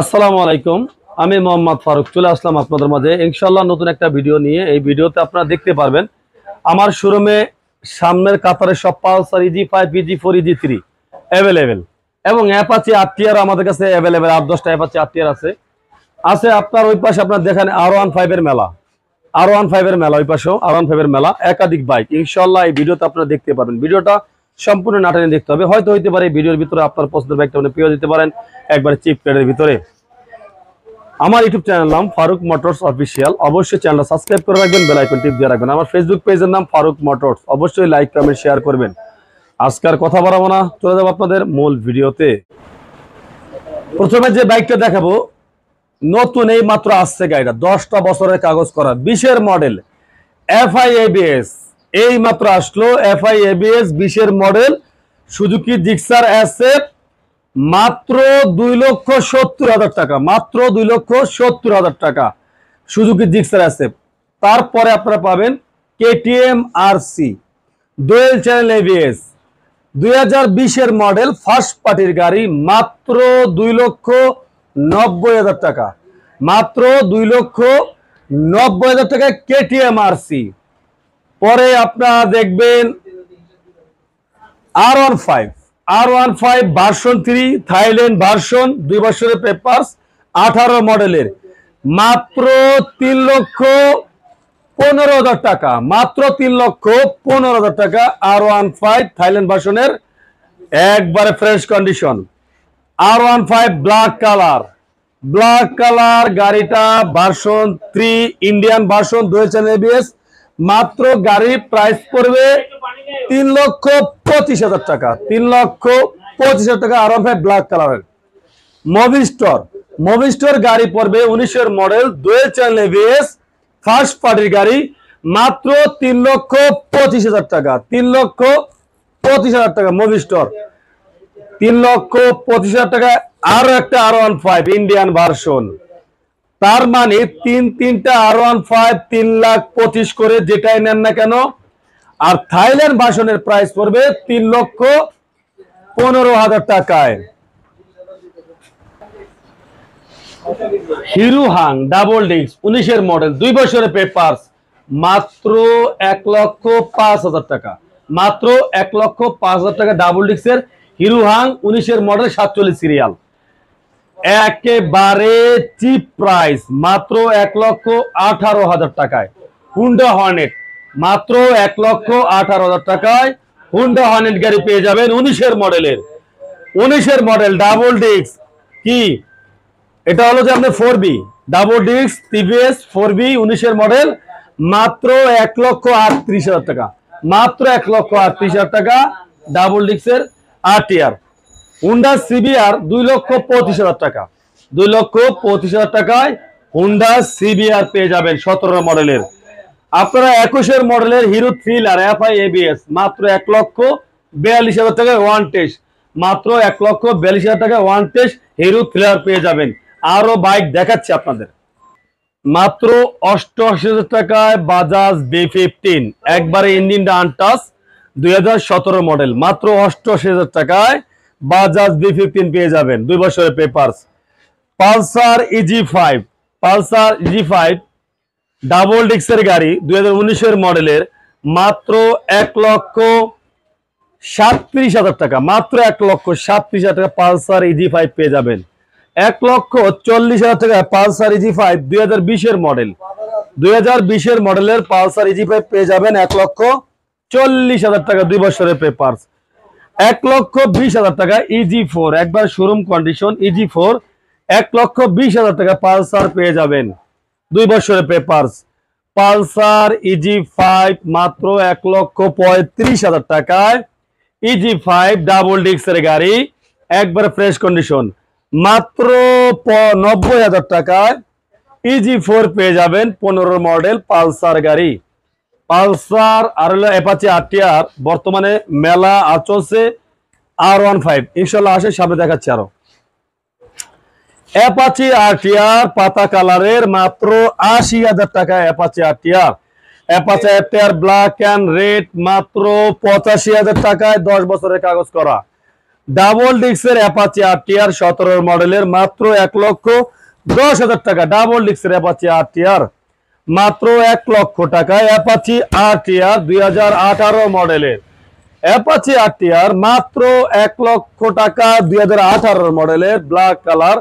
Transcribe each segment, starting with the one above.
আসসালামু আলাইকুম। আমি মোহাম্মদ ফারুক, চলে আসলাম আপনাদের মাঝে। ইনশাল্লাহ নতুন একটা ভিডিও নিয়ে। এই ভিডিওতে আপনারা দেখতে পারবেন, আমার শোরুমে সামনের কাতারে সব Pulsar easy five easy four easy three available এবং অ্যাপাচি আটটিয়ার আমাদের কাছে অ্যাভেলেবেল আট, দশটা অ্যাপাচি আটটিয়ার আছে। আছে আপনার ওই পাশে আপনার দেখেন আর ওয়ান ফাইভের মেলা। আর ওয়ান ফাইভের মেলা ওই পাশেও। আর ওয়ান ফাইভের মেলা। একাধিক বাইক ইনশাল্লাহ এই ভিডিওতে আপনারা দেখতে পারবেন। ভিডিওটা সম্পূর্ণ নাটানে দেখতে হবে। হয়তো হইতে পারে ভিডিওর ভিতরে আপনার পছন্দের বাইকটা আপনি পেয়ে দিতে পারেন একবারে চিপ প্লেটের ভিতরে। আমার ইউটিউব চ্যানেল নাম ফারুক মোটরস অফিসিয়াল। অবশ্যই চ্যানেলটা সাবস্ক্রাইব করে রাখবেন, বেল আইকন টিপ দিয়ে রাখবেন। আমার ফেসবুক পেজের নাম ফারুক মোটরস। অবশ্যই লাইক, কমেন্ট, শেয়ার করবেন। আজকার কথা বাড়াবো না। চলে যাব আপনাদের মূল ভিডিওতে। প্রথমে যে বাইকটা দেখাবো, নতুন এই মাত্র আসছে গাড়িটা। দশটা বছরের কাগজ করা, বিশের মডেল এফআই এবিএস এই মাত্র আসলো এফআই এবিএস বিশের মডেল সুজুকি জিক্সার অ্যাসেট মাত্র দুই লক্ষ সত্তর হাজার টাকা, মাত্র দুই লক্ষ সত্তর হাজার টাকা সুজুকি জিক্সার অ্যাসেট তারপরে আপনারা পাবেন KTM R C dual channel ABS দুই হাজার বিশের মডেল ফার্স্ট পার্টির গাড়ি, মাত্র দুই লক্ষ নব্বই হাজার টাকা, মাত্র দুই লক্ষ নব্বই হাজার টাকা কেটিএম আর সি পরে আপনারা দেখবেন R one five R one five version three Thailand version দুই বছরের পেপার্স আঠারো মডেলের মাত্র তিন লক্ষ পনেরো হাজার টাকা, মাত্র তিন লক্ষ পনেরো হাজার টাকা আর ওয়ান ফাইভ থাইল্যান্ড ভার্সনের একবারে fresh condition R one five black colour black colour গাড়িটা ভার্সন থ্রি ইন্ডিয়ান ভার্সন দুই এবিএস মাত্র গাড়ির প্রাইস পড়বে তিন লক্ষ পঁচিশ হাজার টাকা। তিন লক্ষ পঁচিশ হাজার টাকা আর ওয়ান ব্ল্যাক কালারের মভিস্টর মভিস্টর গাড়ি পড়বে উনিশের model dual channel ABS first পার্টির গাড়ি, মাত্র তিন লক্ষ পঁচিশ হাজার টাকা। তিন লক্ষ পঁচিশ হাজার টাকা মভিস্টর তিন লক্ষ পঁচিশ হাজার টাকা। আরও একটা R one five Indian version তার মানে তিন তিনটা আর ওয়ান ফাইভ তিন লাখ পঁচিশ করে যেটাই নেন না কেন, আর থাইল্যান্ড ভাষণের প্রাইস পড়বে তিন লক্ষ পনেরো হাজার টাকায়। হিরু হাং ডাবল ডিস্ক উনিশের মডেল দুই বছরের পেপার্স মাত্র এক লক্ষ পাঁচ হাজার টাকা। মাত্র এক লক্ষ পাঁচ হাজার টাকা ডাবল ডিস্কের হিরু হাং উনিশের মডেল সাতচল্লিশ সিরিয়াল একেবারে চিপ প্রাইস মাত্র এক লক্ষ আঠারো হাজার টাকায়। হুন্ডা হর্নেট মাত্র এক লক্ষ আঠারো হাজার টাকায় হুন্ডা হর্নেট গাড়ি পেয়ে যাবেন উনিশের মডেলের। উনিশের মডেল ডাবল ডিস্ক কি? এটা হলো যে আপনার four B double disc TVS four B উনিশের মডেল, মাত্র এক লক্ষ আটত্রিশ হাজার টাকা। মাত্র এক লক্ষ আটত্রিশ হাজার টাকা ডাবল ডিস্কের আরটিআর হুন্ডা সিবিআর দুই লক্ষ পঁচিশ হাজার টাকা। দুই লক্ষ পঁচিশ হাজার টাকায় হুন্ডা সিবিআর পেয়ে যাবেন সতেরো মডেলের। আপনারা একুশের মডেলের হিরো থ্রিলার এফআই এবিএস মাত্র এক লক্ষ বিয়াল্লিশ হাজার টাকায় ওয়ান টেস্ট মাত্র এক লক্ষ বিয়াল্লিশ হাজার টাকায় ওয়ান টেস্ট হিরো থ্রিলার পেয়ে যাবেন। আরও বাইক দেখাচ্ছি আপনাদের। মাত্র অষ্টআশি হাজার টাকায় বাজাজ বি ফিফটিন একবারে ইঞ্জিনটা আনটাস দুই হাজার সতেরো মডেল, মাত্র অষ্টআশি হাজার টাকায় বাজাজ বি ফিফটিন পেয়ে যাবেন। দুই বছরের papers Pulsar easy five Pulsar easy five double ডিক্সের গাড়ি দুই হাজার মডেলের মাত্র এক লক্ষ সাতত্রিশ হাজার টাকা। মাত্র এক লক্ষ সাতত্রিশ হাজার টাকা পালসার ইজি ফাইভ পেয়ে যাবেন। এক লক্ষ চল্লিশ হাজার টাকা পালসার ইজি ফাইভ দুই হাজার বিশের মডেল দুই হাজার বিশের মডেলের পালসার ইজি ফাইভ পেয়ে যাবেন এক লক্ষ চল্লিশ হাজার টাকা দুই বছরের পেপার্স এক লক্ষ বিশ হাজার টাকা ইজি ফোর একবার শোরুম কন্ডিশন ইজি ফোর এক লক্ষ বিশ হাজার টাকা পালসার পেয়ে যাবেন। দুই বছরের পেপার্স পালসার ইজি ফাইভ মাত্র এক লক্ষ পঁয়ত্রিশ হাজার টাকায়। ইজি ফাইভ ডাবল ডিক্সের গাড়ি, একবার ফ্রেশ কন্ডিশন মাত্র নব্বই হাজার টাকায় ইজি ফোর পেয়ে যাবেন পনেরো মডেল পালসার গাড়ি। পালসার আর হলো অ্যাপাচি, আরটিআর, বর্তমানে মেলা আর চলছে আর ওয়ান ফাইভ। ইনশাল্লাহ আসে সামনে দেখাচ্ছি আরও। অ্যাপাচি, আরটিআর, পাতা কালারের মাত্র আশি হাজার টাকা Apache, RTR. Apache, RTR, black and red মাত্র পঁচাশি হাজার টাকায় দশ বছরের কাগজ করা। ডাবল ডিক্সের অ্যাপাচি আর টিআর সতেরো মডেলের মাত্র এক লক্ষ দশ হাজার টাকা। ডাবল ডিক্সের অ্যাপাচি আর টিআর মাত্র এক লক্ষ টাকায় অ্যাপাচি আর টিআর দুই হাজার আঠারো মডেলের। অ্যাপাচি আর টিআর মাত্র এক লক্ষ টাকা দুই হাজার আঠারো মডেলের ব্ল্যাক কালার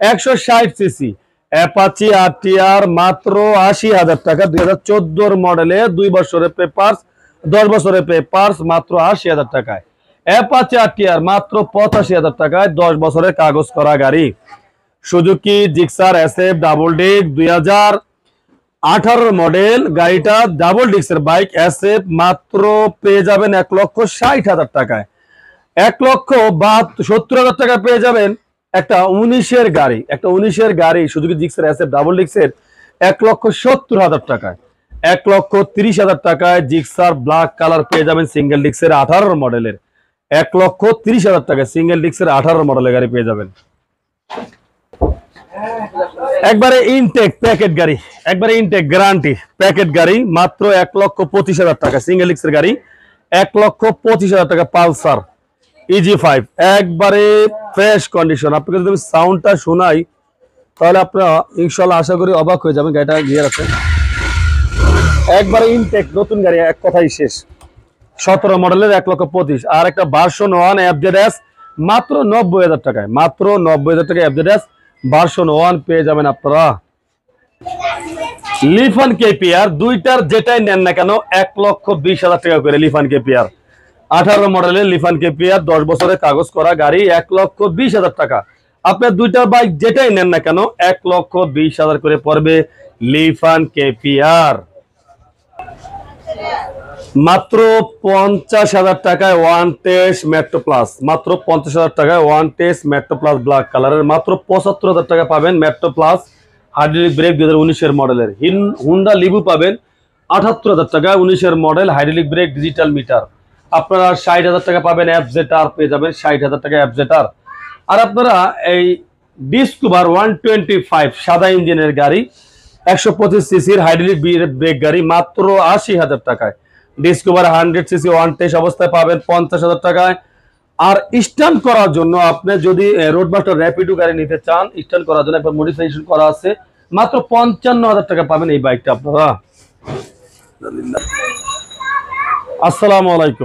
একশো ষাট সিসি। অ্যাপাচি আর টিআর মাত্র আশি হাজার টাকা দুই হাজার মডেলে দুই বছরের পেপার্স দশ বছরের পেপার্স মাত্র আশি হাজার টাকায়। অ্যাপাচি আর টিআর মাত্র পঁচাশি হাজার টাকায় দশ বছরের কাগজ করা গাড়ি। Suzuki Gixxer SF double disc দুই হাজার আঠারো মডেল গাড়িটা ডাবল ডিক্সের বাইক এসএফ মাত্র পেয়ে যাবেন এক লক্ষ ষাট হাজার টাকায়। এক লক্ষ বা সত্তর হাজার টাকা পেয়ে যাবেন একটা উনিশের গাড়ি, একটা উনিশের গাড়ি সুজুকি জিক্সের এসএফ ডাবল ডিক্সের এক লক্ষ সত্তর হাজার টাকায়। এক লক্ষ তিরিশ হাজার টাকায় জিক্সার ব্ল্যাক কালার পেয়ে যাবেন সিঙ্গেল ডিক্সের আঠারো মডেলের এক লক্ষ তিরিশ হাজার টাকায় সিঙ্গেল ডিক্সের আঠারো মডেলের গাড়ি পেয়ে যাবেন। একবারে ইনটেক প্যাকেট গাড়ি, একবারে ইনটেক গ্যারান্টি প্যাকেট গাড়ি, মাত্র এক লক্ষ পঁচিশ হাজার টাকা সিঙ্গেল ডিক্সের গাড়ি, এক লক্ষ পঁচিশ হাজার টাকা পালসার ইজি ফাইভ একবারে ফ্রেশ কন্ডিশন আপনাকে যদি আমি সাউন্ডটা শোনাই, তাহলে আপনারা ইনশাল্লাহ আশা করি অবাক হয়ে যাবেন, গাড়িটা গিয়ে আছে। একবারে ইনটেক নতুন গাড়ি, এক কথাই শেষ। সতেরো মডেলের এক লক্ষ পঁচিশ, আর একটা ভার্সন ওয়ান অ্যাপজেড মাত্র নব্বই হাজার টাকায়, মাত্র নব্বই হাজার টাকা অ্যাপজেড ভার্সন ওয়ান পেয়ে যাবেন আপনারা। লিফান কেপিআর দুইটার যেটাই নেন না কেন, এক লক্ষ বিশ হাজার টাকা করে লিফান কেপিআর আঠারো মডেলের লিফান কেপিআর দশ বছরের কাগজ করা গাড়ি, এক লক্ষ বিশ হাজার টাকা। আপনার দুইটার বাইক যেটাই নেন না কেন, এক লক্ষ বিশ হাজার করে পড়বে লিফান কেপিআর মাত্র পঞ্চাশ হাজার টাকায় ওয়ান টেস্ট মেট্রো প্লাস মাত্র পঞ্চাশ হাজার টাকায় one test Metro plus black কালারের মাত্র পঁচাত্তর হাজার টাকা পাবেন মেট্রো প্লাস হাইড্রোলিক ব্রেক দু হাজার মডেলের। হিন হুন্ডা লিবু পাবেন আঠাত্তর হাজার টাকায় উনিশের model hydraulic brake digital meter আপনারা ষাট হাজার টাকা পাবেন অ্যাপজেটার পেয়ে যাবেন, ষাট হাজার টাকা অ্যাপজেটার আর আপনারা এই ডিসকভার ওয়ান টোয়েন্টি ফাইভ সাদা ইঞ্জিনের গাড়ি, একশো পঁচিশ সিসির হাইড্রোলিক ব্রেক গাড়ি মাত্র আশি হাজার টাকায়। Discover hundred CC one test অবস্থায় পাবেন পঞ্চাশ হাজার টাকায়। আর স্টান করার জন্য আপনি যদি রোড মাস্টার র্যাপিডো গাড়ি নিতে চান স্টান করার জন্য একবার মডিফিকেশন করা আছে। মাত্র পঞ্চান্ন হাজার টাকা পাবেন এই বাইকটা আপনারা। আসসালামু আলাইকুম।